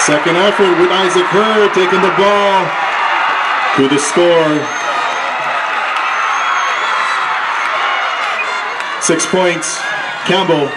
Second effort with Isaac Hurd taking the ball to the score. Six points, Campbell